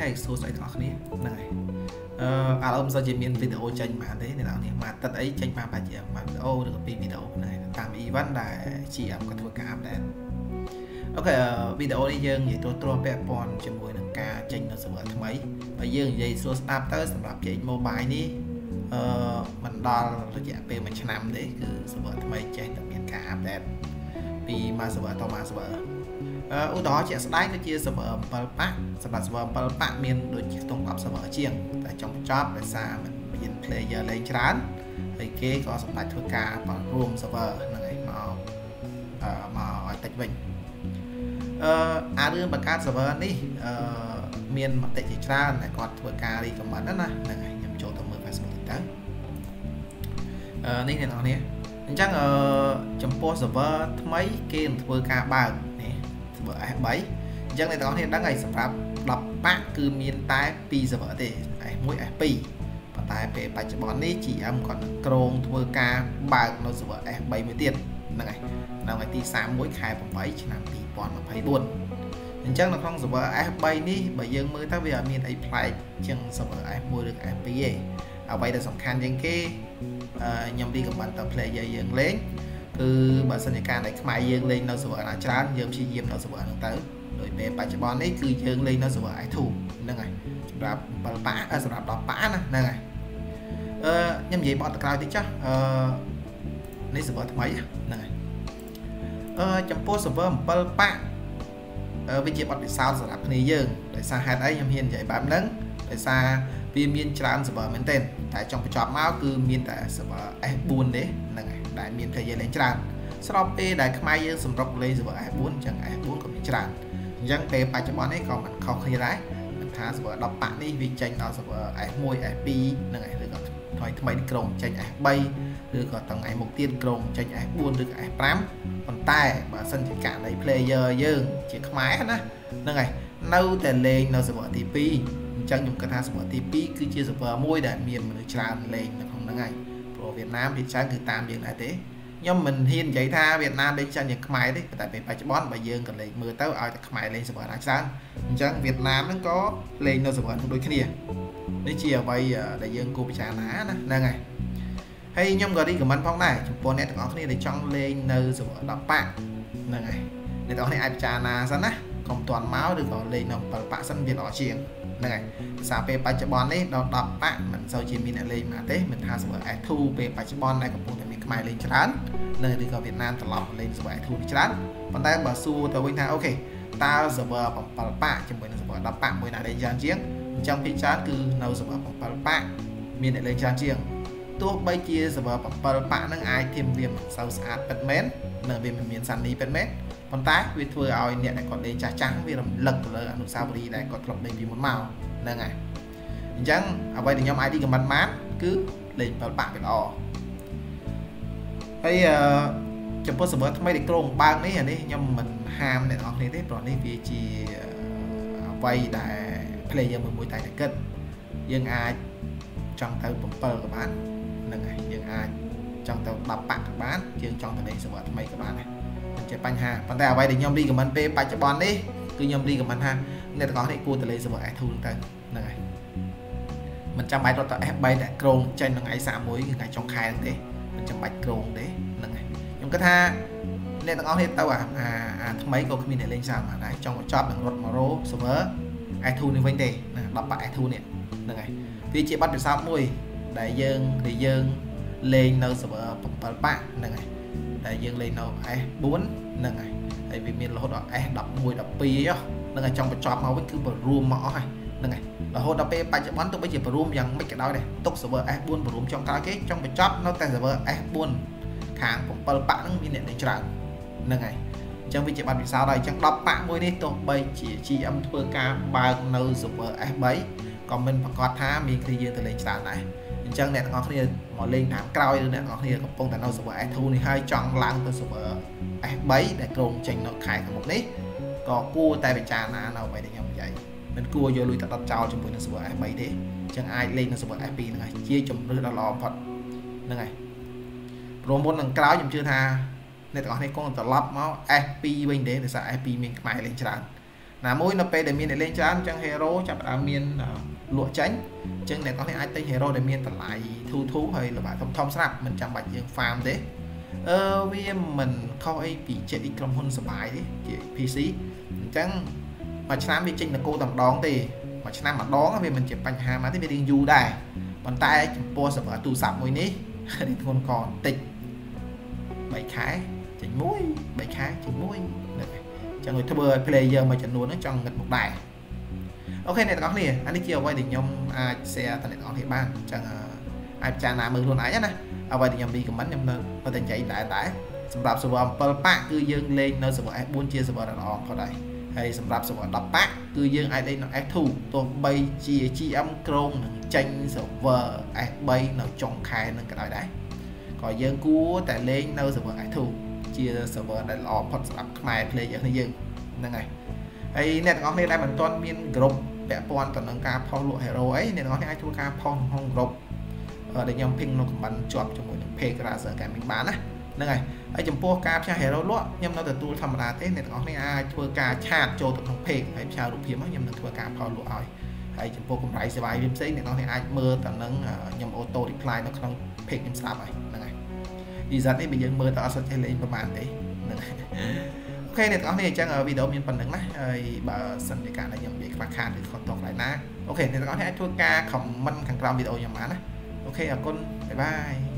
ហើយ source អីទាំងអស់គ្នាហ្នឹងហើយអឺអារម្មណ៍សិនជាមានវីដេអូចេញបានទេអ្នកនរគ្នាមកទឹកអីចេញបានបាច់ជាមួយវីដេអូឬក៏ពីរវីដេអូហ្នឹងតាម event ដែល GM គាត់ធ្វើការ update អូខេវីដេអូនេះយើងនិយាយទូទ្រាំពាក់ព័ន្ធជាមួយនឹងការចេញនៅ server ថ្មីហើយយើងនិយាយសួរស្ដាប់ទៅសម្រាប់ Page Mobile នេះអឺមិនដល់រយៈពេល1ឆ្នាំទេគឺ server ថ្មីចេះតែមានការ update ពីមួយ server ទៅមួយ server អឺ ឧទាហរណ៍ជាក់ស្ដែងដូចជា server 7ប៉ាក់សម្រាប់ server 7ប៉ាក់មានដូចជាខ្ទង់10 server ជាងតែចុងបញ្ចប់ដោយសារมันមាន player លេងច្រើនហើយគេក៏សម្រាប់ធ្វើការបង្រួម server ហ្នឹងឯងមកអឺមកឲ្យតិចវិញអឺអារឿងបង្កើត server នេះអឺមានមតិជាច្រើនដែលគាត់ធ្វើការ recommend ណាហ្នឹងហើយខ្ញុំចូលទៅមើល Facebook ទៅអឺនេះអ្នកនរគ្នាអញ្ចឹងអឺចំពោះ server ថ្មីគេនឹងធ្វើការបើកនេះ server S3 អញ្ចឹងអ្នកនរគ្នាដឹងហើយសម្រាប់10ប៉ាក់គឺមានតែ2 server ទេ S1 S2 ប៉ុន្តែពេលបច្ចុប្បន្ននេះ GM គាត់នឹងក្រងធ្វើការបើកនៅ server S3 មួយទៀតហ្នឹងហើយនៅថ្ងៃទី31ខែ8ឆ្នាំ2024អញ្ចឹងនៅក្នុង server S3 នេះបើយើងមើលទៅវាអត់មានអីប្លែកជាង server S1 ឬ S2 ទេអ្វីដែលសំខាន់ជាងគេខ្ញុំ recommend ទៅ player យើងលេង គឺបើសិនជាការដែលខ្មែរយើងលេងនៅ server ណាច្រើនយើងព្យាយាមនៅ server ហ្នឹងទៅដោយពេលបច្ចុប្បន្ននេះគឺយើងលេងនៅ server i2 ហ្នឹងហើយសម្រាប់7ប៉ាសម្រាប់10ប៉ាណាហ្នឹងហើយអឺខ្ញុំនិយាយបត់ទៅក្រោយតិចចុះអឺនេះ server ថ្មីហ្នឹងហើយអឺចំពោះ server 7ប៉ាវាជាបទពិសោធន៍សម្រាប់គ្នាយើងដោយសារហេតុអីខ្ញុំហ៊ាននិយាយបែបហ្នឹងដោយសារ វាមានច្រើន server មែនទែនតែចង់បញ្ចប់មកគឺមានតែ server S4 ទេហ្នឹងហើយដែលមាន player លេងច្រើនស្របពេលដែលខ្មែរយើងសម្រុកលេង server S4 អញ្ចឹង S4 ក៏មានច្រើនអញ្ចឹងពេលបច្ចុប្បន្ននេះក៏មិនខុសគ្នាដែរមិនថា server 10ប៉ាក់នេះវាចេញដល់ server S1 S2 ហ្នឹងហើយឬក៏ថ្មីថ្មីនេះក្រុងចេញ S3 ឬក៏តថ្ងៃមុខទៀតក្រុងចេញ S4 ឬក៏ S5 ប៉ុន្តែបើសិនជាករណី player យើងជាខ្មែរណាហ្នឹងហើយនៅតែលេងនៅ server ទី2អញ្ចឹងខ្ញុំគិតថា server ទី2គឺជា server មួយដែលមានមនុស្សច្រើនលេងនៅក្នុងហ្នឹងហើយព្រោះវៀតណាមភាគច្រើនគឺតាមយើងដែរទេខ្ញុំមិនហ៊ាននិយាយថាវៀតណាមលេងច្រើនជាងខ្មែរទេតែពេលបច្ចុប្បន្នបើយើងក៏លេងមើលទៅឲ្យតែខ្មែរលេង server ណាច្រើនអញ្ចឹងវៀតណាមហ្នឹងក៏លេងនៅ server នោះដូចគ្នានេះជាអ្វីដែលយើងគួរពិចារណាណាហ្នឹងហើយហើយខ្ញុំក៏ recommend ផងដែរចំពោះអ្នកទាំងអស់គ្នាដែលចង់លេងនៅ server 10ប៉ាក់ហ្នឹងហើយអ្នកទាំងអស់គ្នាអាចពិចារណាសិនណា កុំទាន់មកឬក៏លេងនៅ7ប៉ាក់សិនវាល្អជាងហ្នឹងហើយភាសាពេលបច្ចុប្បន្ននេះដល់10ប៉ាក់មិនសូវជាមានអ្នកលេងមកទេមិនថា server S2 ពេលបច្ចុប្បន្នដែលកំពុងតែមានខ្មែរលេងច្រើននៅឬក៏វៀតណាមត្រឡប់លេង server S2 នេះច្រើនប៉ុន្តែបើសួរទៅវិញថាអូខេតើ server 7ប៉ាក់ជាមួយនឹង server 10ប៉ាក់មួយណាលេងច្រើនជាងអញ្ចឹងភាគច្រើនគឺនៅ server 7ប៉ាក់មានអ្នកលេងច្រើនជាងទោះបីជា server 7ប៉ាក់ហ្នឹងអាចធៀមវាមិនសូវស្អាតពិតមែននៅវាមិនមានសានីពិតមែន ប៉ុន្តែវាធ្វើឲ្យអ្នកដែលគាត់លេងចាស់ចាស់វារំលឹកទៅលើអនុស្សាវរីយ៍ដែលគាត់ធ្លាប់លេងពីមុនមកហ្នឹងហើយអញ្ចឹងអ្វីដែលខ្ញុំ ID កំបិតបានគឺលេង7បាក់វាល្អហើយអឺចំពោះ server ថ្មីដែលក្រុងបើកនេះអានេះខ្ញុំមិនហាមអ្នកនរគ្នាទេព្រោះនេះវាជាអ្វីដែល player មួយមួយតែតែគិតយើងអាចចង់ទៅ7ក៏បានហ្នឹងហើយយើងអាចចង់ទៅ10ប៉ាក់ក៏បានយើងចង់ទៅលេង server ថ្មីក៏បានដែរ ជាបញ្ហាប៉ុន្តែអ្វីដែលខ្ញុំ recommend ពេលបច្ចុប្បន្ននេះគឺខ្ញុំ recommend ថាអ្នកទាំងអស់នេះគួរទៅលេង server S2 ទៅហ្នឹងហើយមិនចាំបាច់រត់ទៅ S3 តែក្រុងចេញថ្ងៃ31គឺថ្ងៃចុងខែទេមិនចាំបាច់ក្រុងទេហ្នឹងហើយខ្ញុំគិតថាអ្នកទាំងអស់នេះទៅអាអាថ្មីក៏គ្មានអ្នកលេងច្រើនដែរចង់បញ្ចប់នឹងរត់មករោ server S2 នេះវិញទេណា10បាក់ S2 នេះហ្នឹងហើយវាជាប័ណ្ណពិសោធន៍មួយដែលយើងដែលយើងលេងនៅ server 7បាក់ហ្នឹងហើយ ដែលយើងលេងនៅ S4 ហ្នឹងហើយហើយវាមានរហូតដល់ S11 12ហ្នឹងហើយចង់បញ្ចប់មកវិញគឺបរួមមកអស់ហើយហ្នឹងហើយរហូតដល់ពេលបច្ចុប្បន្នទោះបីជាបរួមយ៉ាងម៉េចក៏ដោយដែរទុក server S4 បរួមចុងក្រោយគេចង់បញ្ចប់នៅតែ server S4 ខាង7ប៉ាក់ហ្នឹងមានអ្នកលេងច្រើនហ្នឹងហើយអញ្ចឹងវាជាបាត់ពិសោធន៍ហើយអញ្ចឹង10ប៉ាក់មួយនេះទោះបីជា GM ធ្វើការបើកនៅ server S3 ក៏មិនប្រកាសថាមានគ្នាយើងទៅលេងច្រើនដែរអញ្ចឹងអ្នកទាំងអស់គ្នាមកលេងតាមក្រោយឬអ្នកទាំងអស់គ្នាកំពុងតែនៅ server S2 នេះហើយចង់ឡើងទៅ server S3 ដែលក្រុងចេញនៅខែខាងមុខនេះក៏គួរតែពិចារណានៅអ្វីដែលខ្ញុំនិយាយមិនគួរយកលុយទៅដុតចោលជាមួយនឹង server S3 ទេអញ្ចឹងអាចលេងនៅ server S2 ហ្នឹងហើយជាជំរឿនដ៏ល្អបំផុតហ្នឹងហើយព្រោះមុននឹងក្រោយខ្ញុំជឿថាអ្នកទាំងអស់គ្នាគង់ត្រឡប់មក S2 វិញទេដោយសារ S2 មានខ្មែរលេងច្រើនណាមួយនៅពេលដែលមានអ្នកលេងច្រើនអញ្ចឹង hero ចាប់ផ្ដើមមាន លក់ចេញអញ្ចឹងអ្នកនរគ្នាអាចទិញ hero ដែលមានតម្លៃធូរធូរហើយល្បាតធំធំស្រាប់មិនចាំបាច់យើង farm ទេអឺវាមិនខុសអីពី JX ក្រុមហ៊ុនសបាយទេជា PC អញ្ចឹងមួយឆ្នាំវាចេញនគរតែម្ដងទេមួយឆ្នាំម្ដងវាមិនជាបញ្ហាមកទេវារៀងយូរដែរប៉ុន្តែចំពោះ server ទូរស័ព្ទមួយនេះរៀងធ្ងន់កបន្តិច3ខែចេញមួយ3ខែចេញមួយហ្នឹងចឹងឲ្យធ្វើឲ្យ player មួយចំនួនហ្នឹងចង់ងឹតមកដែរ អូខេអ្នកទាំងអស់គ្នាអានេះជាអ្វីដែលខ្ញុំអាច share ទៅអ្នកទាំងអស់គ្នាបានអញ្ចឹងអាចពិចារណាមើលខ្លួនឯងណាអ្វីដែលខ្ញុំ recommend ខ្ញុំនៅតែនិយាយដែរដែរសម្រាប់ server 7ប៉ាក់គឺយើងលេងនៅ server S4 ជា server ដ៏ល្អផងដែរហើយសម្រាប់ server 10ប៉ាក់គឺយើងអាចលេងនៅ S2 ទោះបីជា GM ក្រុងនឹងចេញ server S3 នៅចុងខែនឹងក៏ដោយដែរក៏យើងគួរតែលេងនៅ server S2 ជា server ដែលល្អផុតសម្រាប់ខ្មែរ player នេះយើងហ្នឹងហើយ ហើយអ្នកទាំងអស់គ្នាដែលមិនទាន់មាន group ពាក់ព័ន្ធទៅនឹងការផុសលក់ hero អីអ្នកទាំងអស់គ្នាអាចធ្វើការផុសក្នុង group ដែលខ្ញុំ ping នៅ comment ជាប់ជាមួយនឹង page Razer Gaming បានណាហ្នឹងហើយហើយចំពោះការផ្សាយ hero លក់ខ្ញុំនៅទទួលធម្មតាទេអ្នកទាំងអស់គ្នាអាចធ្វើការឆាតចូលទៅក្នុង page ហើយផ្សាយរូបភាពមកខ្ញុំនឹងធ្វើការផុសលក់ឲ្យហើយចំពោះកម្រៃសេវាផ្សេងអ្នកទាំងអស់គ្នាអាចមើលទៅនឹងខ្ញុំ auto reply នៅក្នុង page ខ្ញុំស្ដាប់ហើយហ្នឹងហើយ design នេះបើយើងមើលទៅអត់សូវចេះលេងប្រហែលទេហ្នឹងហើយ OK អ្នកទាំងអស់គ្នាអញ្ចឹងវីដេអូមានប៉ុណ្ណឹងណាហើយបើសិនជាការដែលខ្ញុំនិយាយខ្វះខាតឬខុសត្រង់កន្លែងណា OK អ្នកទាំងអស់គ្នាអាចធ្វើការ comment ខាងក្រោមវីដេអូខ្ញុំបានណា OK អរគុណ bye bye